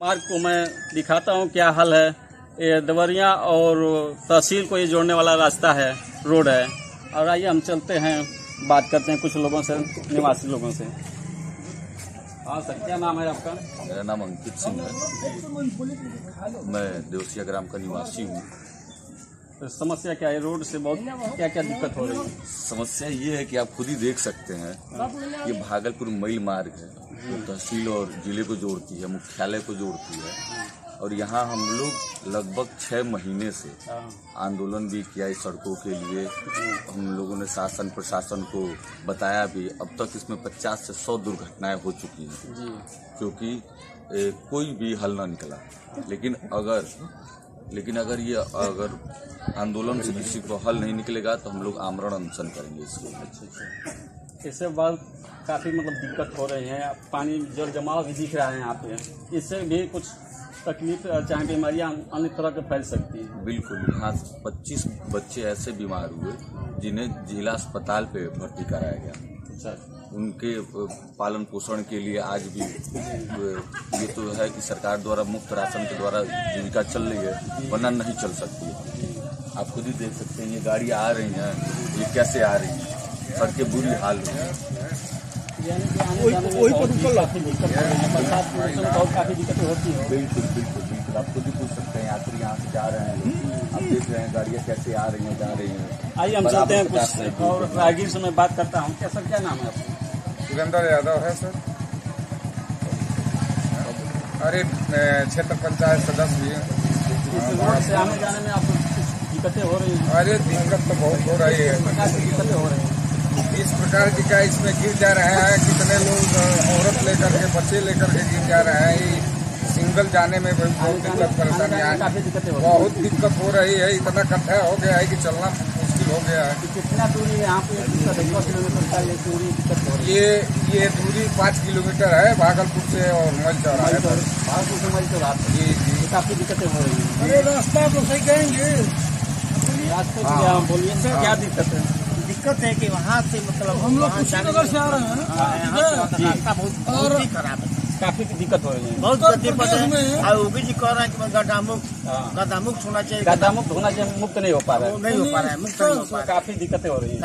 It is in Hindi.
मार्ग को मैं दिखाता हूँ क्या हाल है। ये दवरिया और तहसील को ये जोड़ने वाला रास्ता है, रोड है। और आइए हम चलते हैं, बात करते हैं कुछ लोगों से, निवासी लोगों से। हाँ सर, क्या नाम है आपका? मेरा नाम अंकित सिंह है। मैं देवसिया ग्राम का निवासी हूँ। तो समस्या क्या है? रोड से बहुत क्या क्या दिक्कत हो रही है? समस्या ये है कि आप खुद ही देख सकते हैं ये भागलपुर मैल मार्ग है जो तहसील और ज़िले को जोड़ती है मुख्यालय को जोड़ती है। और यहाँ हम लोग लगभग छः महीने से आंदोलन भी किया इस सड़कों के लिए। हम लोगों ने शासन प्रशासन को बताया भी अब तक इसमें 50 से 100 दुर्घटनाएँ हो चुकी हैं। क्योंकि ए, कोई भी हल ना निकला। लेकिन अगर लेकिन अगर ये अगर आंदोलन से किसी को हल नहीं निकलेगा तो हम लोग आमरण अनशन करेंगे इसके अच्छा अच्छा। इससे बाद काफ़ी मतलब दिक्कत हो रही है। पानी जल जमाव भी दिख रहा है यहाँ पे। इससे भी कुछ तकलीफ़ चाहे बीमारियाँ अन्य तरह के फैल सकती है। बिल्कुल। यहाँ 25 बच्चे ऐसे बीमार हुए जिन्हें जिला अस्पताल पे भर्ती कराया गया। अच्छा। उनके पालन पोषण के लिए आज भी ये तो है कि सरकार द्वारा मुफ़्त राशन के द्वारा जीविका चल रही है वरना नहीं चल सकती है। आप खुद ही देख सकते हैं ये गाड़ी आ रही हैं ये कैसे आ रही हैं? सड़कें बुरी हाल में बिल्कुल बिल्कुल बिल्कुल। आप खुद ही पूछ सकते हैं यात्री यहाँ से जा रहे हैं। आप देख रहे हैं गाड़ियाँ कैसे आ रही हैं जा रही हैं। आइए हम चलते हैं कुछ और राहगीर से मैं बात करता हूँ। क्या सर क्या नाम है आपका? सुरेंद्र यादव है सर। अरे क्षेत्र पंचायत सदस्य भी हैं। इस रोड से आने जाने में आपको कुछ दिक्कतें हो रही हैं? अरे दिक्कत तो बहुत हो रही है। किस प्रकार की दिक्कतें रही इस प्रकार की क्या इसमें गिर जा रहा है? कितने लोग औरत लेकर के बच्चे लेकर के गिर जा रहे हैं? सिंगल जाने में भी बहुत दिक्कत परेशानी है हो हैं। बहुत दिक्कत हो रही है इतना कट्ठा हो गया है कि चलना मुश्किल हो गया है। कितना दूरी है यहाँ पे? है? ये दूरी दिक्कत हो? रही है? ये ये दूरी पाँच किलोमीटर है भागलपुर से और मल चौराहे पर। भागलपुर से तो जी जी। काफ़ी दिक्कतें हो रही है। अरे रास्ता तो सही कहेंगे। रास्ते में क्या क्या दिक्कत है? दिक्कत है कि वहाँ से मतलब हम लोग कुशीनगर से आ रहे हैं। मतलब रास्ता बहुत बहुत खराब है। काफ़ी दिक्कत हो रही है। बहुत दिक्कत है। वो योगी जी कह रहे हैं कि गड्ढा मुक्त हाँ। गड्ढा मुक्त होना चाहिए। गड्ढा मुक्त होना चाहिए मुक्त नहीं हो पा रहा है। नहीं हो पा रहा है मुक्त नहीं हो पा रहा है। काफ़ी दिक्कतें हो रही है।